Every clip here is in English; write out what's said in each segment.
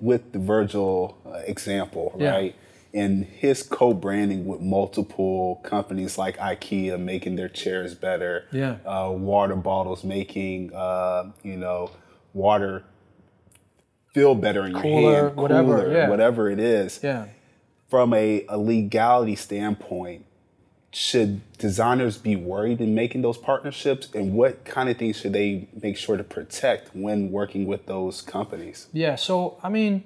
with the Virgil uh, example, Yeah. right? And his co-branding with multiple companies like IKEA making their chairs better, Yeah. uh, water bottles making, uh, you know, water feel better in Cooler, your hand, whatever, cooler, yeah. whatever it is. Yeah. From a, a legality standpoint, should designers be worried in making those partnerships, and what kind of things should they make sure to protect when working with those companies? Yeah, so I mean,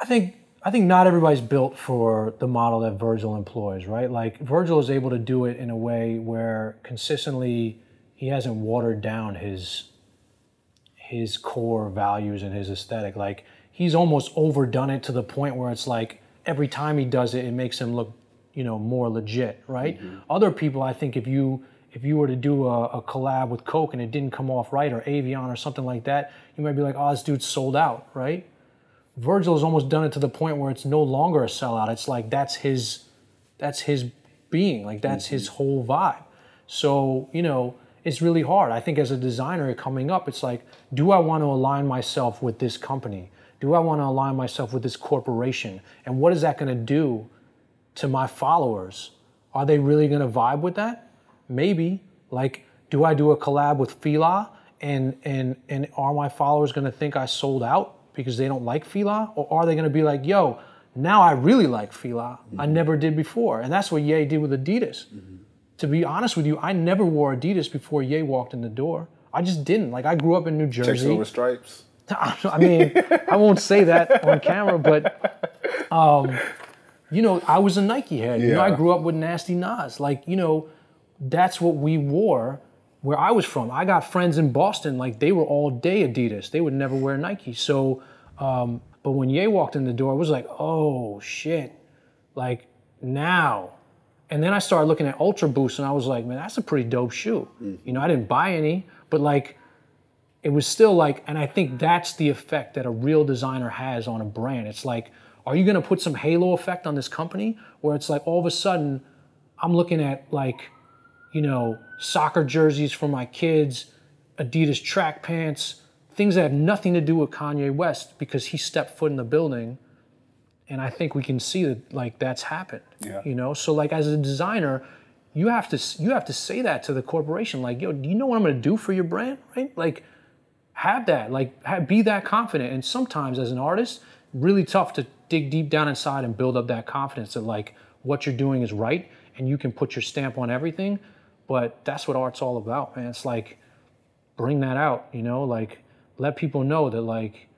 I think I think not everybody's built for the model that Virgil employs, right? Like Virgil is able to do it in a way where consistently he hasn't watered down his his core values and his aesthetic. Like he's almost overdone it to the point where it's like every time he does it, it makes him look, you know, more legit, right? Mm-hmm. Other people, I think, if you if you were to do a, a collab with Coke and it didn't come off right, or Avion or something like that, you might be like, oh, this dude's sold out, right? Virgil has almost done it to the point where it's no longer a sellout. It's like that's his that's his being, like that's his mm-hmm. whole vibe. So, you know, it's really hard. I think as a designer coming up, it's like, do I want to align myself with this company? Do I want to align myself with this corporation? And what is that going to do to my followers? Are they really going to vibe with that? Maybe. Like, do I do a collab with Fila and and and are my followers going to think I sold out because they don't like Fila, or are they going to be like, yo, now I really like Fila. I never did before, and that's what Ye did with Adidas. To be honest with you, I never wore Adidas before Ye walked in the door. I just didn't. Like I grew up in New Checks Jersey. over stripes. I mean, I won't say that on camera, but um, you know, I was a Nike head. You know, I grew up with Nasty Nas. Like, you know, that's what we wore where I was from. I got friends in Boston, like they were all day Adidas. They would never wear Nike. So, um, but when Ye walked in the door, it was like, oh shit, like now. And then I started looking at Ultra Boost, and I was like, man, that's a pretty dope shoe. You know, I didn't buy any, but like it was still like, and I think that's the effect that a real designer has on a brand. It's like, are you gonna put some halo effect on this company where it's like all of a sudden I'm looking at like, you know, soccer jerseys for my kids, Adidas track pants, things that have nothing to do with Kanye West because he stepped foot in the building. And I think we can see that like that's happened. Yeah. You know, so like as a designer, you have to you have to say that to the corporation, like, yo, do you know what I'm gonna do for your brand, right? Like, have that like have, be that confident and sometimes as an artist really tough to dig deep down inside and build up that confidence that like what you're doing is right and you can put your stamp on everything but that's what art's all about man. It's like bring that out you know? Like let people know that like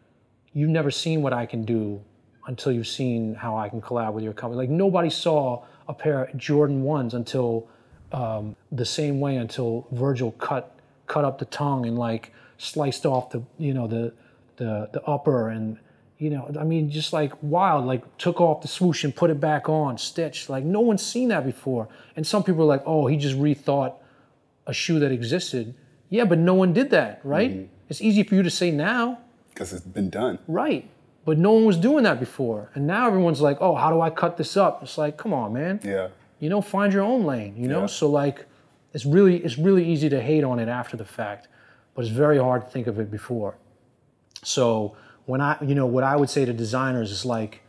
you've never seen what i can do until you've seen how i can collab with your company. Like nobody saw a pair of jordan 1s until um, the same way until virgil cut cut up the tongue and like sliced off the you know the the the upper and you know I mean just like wild like took off the swoosh and put it back on stitched. Like no one's seen that before. And some people are like oh he just rethought a shoe that existed. Yeah but no one did that right? Mm-hmm. It's easy for you to say now. Because it's been done. right. But no one was doing that before. And now everyone's like oh how do I cut this up? It's like come on man. Yeah. you know find your own lane you know? Yeah. so like it's really it's really easy to hate on it after the fact but it's very hard to think of it before. So when i you know what i would say to designers is like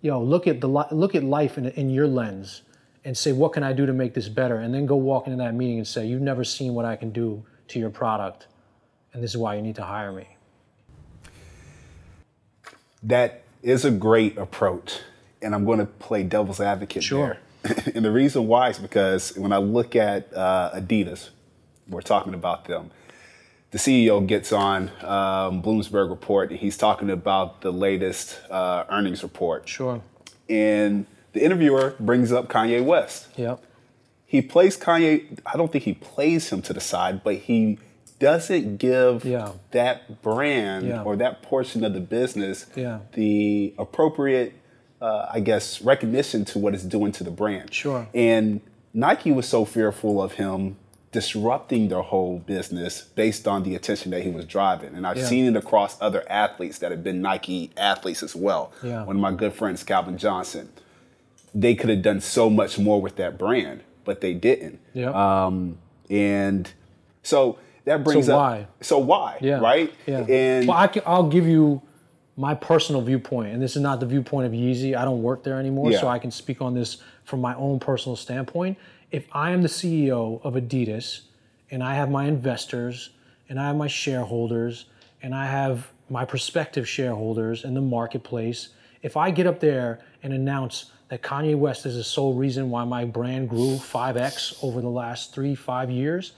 yo look at the look at life in, in your lens and say what can i do to make this better and then go walk into that meeting and say you've never seen what i can do to your product and this is why you need to hire me That is a great approach. And I'm going to play devil's advocate Sure. there. and the reason why is because when I look at uh, Adidas, we're talking about them. The CEO gets on um, Bloomberg report and he's talking about the latest uh, earnings report. sure And the interviewer brings up Kanye West. yep He plays Kanye, I don't think he plays him to the side, but he doesn't give Yeah. that brand Yeah. or that portion of the business Yeah. the appropriate, uh, I guess, recognition to what it's doing to the brand. Sure. And Nike was so fearful of him disrupting their whole business based on the attention that he was driving. And I've Yeah. seen it across other athletes that have been Nike athletes as well. Yeah. One of my good friends, Calvin Johnson, they could have done so much more with that brand, but they didn't. Yep. Um, and so that brings So up. why? So why? Yeah. Right. Yeah. And well, I can, I'll give you my personal viewpoint, and this is not the viewpoint of Yeezy. I don't work there anymore, Yeah. so I can speak on this from my own personal standpoint. If I am the CEO of Adidas and I have my investors and I have my shareholders and I have my prospective shareholders in the marketplace, if I get up there and announce that Kanye West is the sole reason why my brand grew 5x over the last three, five years,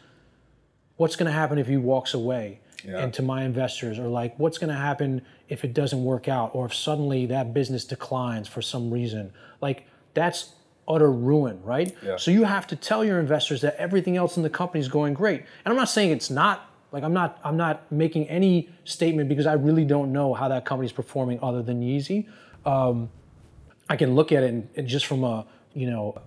what's going to happen if he walks away Yeah. and to my investors or like what's going to happen if it doesn't work out or if suddenly that business declines for some reason like that's utter ruin right Yeah. so you have to tell your investors that everything else in the company is going great and i'm not saying it's not like i'm not i'm not making any statement because i really don't know how that company's performing other than yeezy I can look at it and, and just from a you know,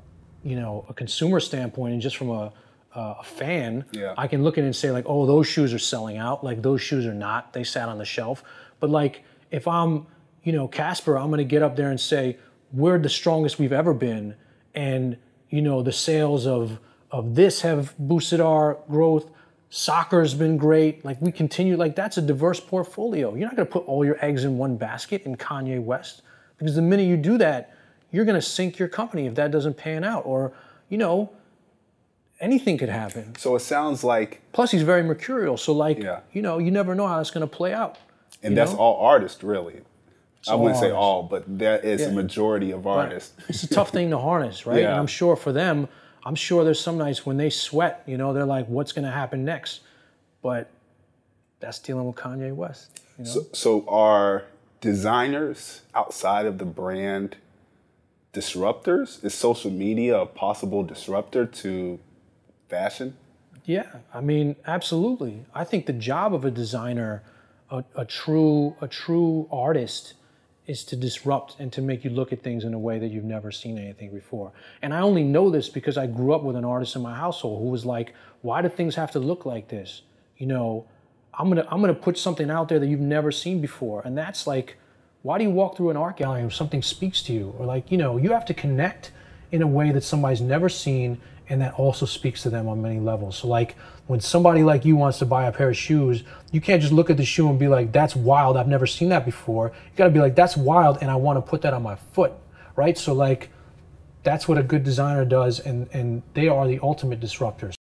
you know, a consumer standpoint and just from a uh, a fan, Yeah. I can look at it and say like, oh, those shoes are selling out. Like those shoes are not. They sat on the shelf. But like if I'm, you know, Kasper, I'm gonna get up there and say we're the strongest we've ever been, and you know the sales of of this have boosted our growth. Soccer's been great. Like we continue. Like that's a diverse portfolio. You're not gonna put all your eggs in one basket in Kanye West because the minute you do that, you're gonna sink your company if that doesn't pan out. Or you know, anything could happen. So it sounds like, Plus, he's very mercurial. So, like, Yeah. you know, you never know how it's going to play out. and that's know? all artists, really. I wouldn't say all, but there is a Yeah. majority of artists. It's a tough thing to harness, right? And I'm sure for them, I'm sure there's some nights when they sweat, you know, they're like, what's going to happen next? But that's dealing with Kanye West. You know? So, so are designers outside of the brand disruptors? Is social media a possible disruptor to fashion? Yeah, I mean, absolutely. I think the job of a designer, a, a true a true artist, is to disrupt and to make you look at things in a way that you've never seen anything before. And I only know this because I grew up with an artist in my household who was like, "Why do things have to look like this?" You know, I'm gonna I'm gonna put something out there that you've never seen before, and that's like, why do you walk through an art gallery and something speaks to you, or like, you know, you have to connect in a way that somebody's never seen and that also speaks to them on many levels. So like when somebody like you wants to buy a pair of shoes, you can't just look at the shoe and be like, that's wild, I've never seen that before. You gotta be like, that's wild and I wanna put that on my foot, right? So like that's what a good designer does and, and they are the ultimate disruptors.